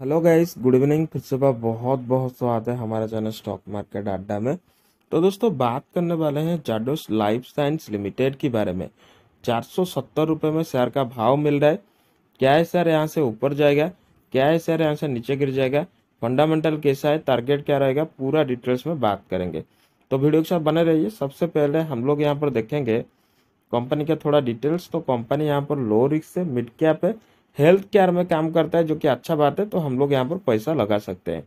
Hello guys good evening फिर से बहुत बहुत स्वागत है हमारे चैनल स्टॉक मार्केट अड्डा में। तो दोस्तों, बात करने वाले हैं जाडोस लाइफ साइंस लिमिटेड के बारे में। चार रुपये में शेयर का भाव मिल रहा है। क्या है शेयर यहाँ से ऊपर जाएगा? क्या है शेयर यहाँ से नीचे गिर जाएगा? फंडामेंटल कैसा है टारगेट क्या रहेगा? पूरा डिटेल्स में बात करेंगे। तो वीडियो के साथ बने रहिए। सबसे पहले हम लोग यहाँ पर देखेंगे। कंपनी का थोड़ा डिटेल्स तो कंपनी यहाँ पर लो रिस्क है मिड कैप है। हेल्थ केयर में काम करता है, जो कि अच्छा बात है तो हम लोग यहाँ पर पैसा लगा सकते हैं।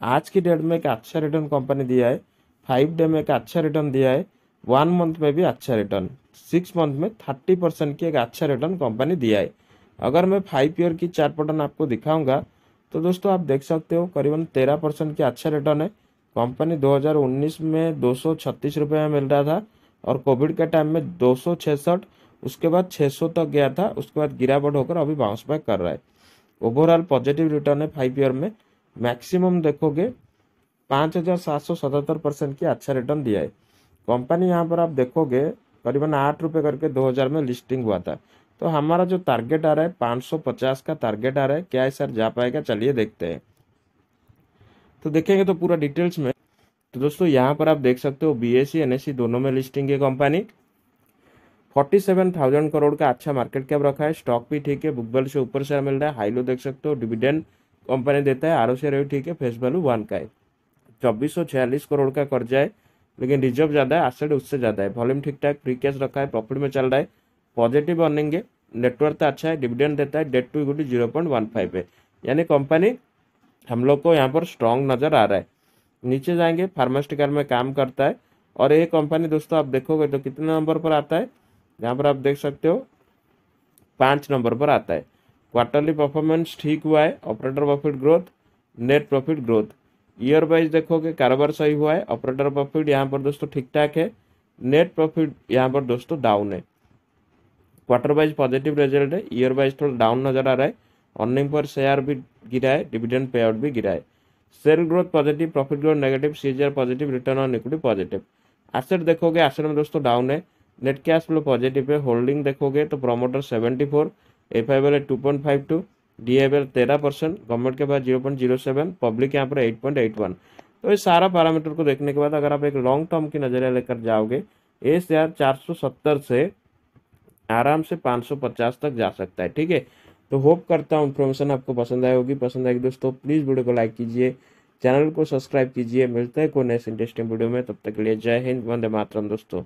आज की डेट में एक अच्छा रिटर्न कंपनी दिया है फाइव डे में एक अच्छा रिटर्न दिया है वन मंथ में भी अच्छा रिटर्न सिक्स मंथ में थर्टी परसेंट की एक अच्छा रिटर्न कंपनी दिया है। अगर मैं फाइव ईयर की चार पैटर्न आपको दिखाऊँगा तो दोस्तों आप देख सकते हो, करीबन तेरह परसेंट की अच्छा रिटर्न है। कंपनी 2019 में दो सौ में मिल रहा था, और कोविड के टाइम में दो उसके बाद 600 तक गया था, उसके बाद गिरावट होकर अभी बाउंस बैक कर रहा है। ओवरऑल पॉजिटिव रिटर्न है फाइव ईयर में। मैक्सिमम देखोगे, पाँच हज़ार सात सौ सतहत्तर परसेंट की अच्छा रिटर्न दिया है। कंपनी यहाँ पर आप देखोगे, करीबन आठ रुपये करके दो हज़ार में लिस्टिंग हुआ था। तो हमारा जो टारगेट आ रहा है, पाँच सौ पचास का टारगेट आ रहा है। क्या है सर जा पाएगा? चलिए देखते हैं। तो देखेंगे तो पूरा डिटेल्स में। तो दोस्तों, यहाँ पर आप देख सकते हो बी एस सी दोनों में लिस्टिंग है company forty seven thousand crore का अच्छा मार्केट कैप रखा है। स्टॉक भी ठीक है बुक वैल्यू से ऊपर शेयर मिल रहा है। हाई लो देख सकते हो डिविडेंड कंपनी देता है आर ओ शेयर भी ठीक है फेस वैल्यू वन का है। चौबीस सौ छियालीस करोड़ का कर्जा है, लेकिन रिज़र्व ज़्यादा है आसेड उससे ज़्यादा है। वॉल्यूम ठीक ठाक फ्री कैश रखा है प्रॉफिट में चल रहा है। पॉजिटिव अर्निंग है नेटवर्क तो अच्छा है डिविडेंड देता है debt to equity zero point one five है। यानी कंपनी हम लोग को यहाँ पर स्ट्रॉन्ग नज़र आ रहा है। नीचे जाएँगे फार्मास्टिकल में काम करता है। और ये कंपनी दोस्तों आप देखोगे तो कितने नंबर पर आता है? यहाँ पर आप देख सकते हो, पाँच नंबर पर आता है। क्वार्टरली परफॉर्मेंस ठीक हुआ है operator profit growth net profit growth year wise देखोगे कारोबार सही हुआ है ऑपरेटर प्रॉफिट यहाँ पर दोस्तों ठीक ठाक है नेट प्रॉफिट यहाँ पर दोस्तों डाउन है। क्वार्टर वाइज पॉजिटिव रिज़ल्ट है ईयर वाइज थोड़ा डाउन नज़र आ रहा है अर्निंग पर शेयर भी गिरा है डिविडेंड पे आउट भी गिरा है। Sale growth positive profit growth negative scissor positive return on equity positive asset देखोगे एसेट में दोस्तों डाउन है नेट कैश फ्लो पॉजिटिव है होल्डिंग देखोगे तो promoter seventy four F I L two point five two D I L तेरह percent government के पास zero point zero seven public यहाँ पर एट पॉइंट एट वन तो इस सारा पैरामीटर को देखने के बाद अगर आप एक लॉन्ग टर्म की नज़रिया लेकर जाओगे ये शेयर चार सौ सत्तर से आराम से पाँच सौ पचास तक जा सकता है, ठीक है? तो होप करता हूँ इन्फॉर्मेशन आपको पसंद आई होगी, पसंद आएगी दोस्तों प्लीज़ वीडियो को लाइक कीजिए चैनल को सब्सक्राइब कीजिए, मिलते हैं कोई नेक्स्ट इंटरेस्टिंग वीडियो में, तब तक के लिए जय हिंद, वंदे मातरम दोस्तों।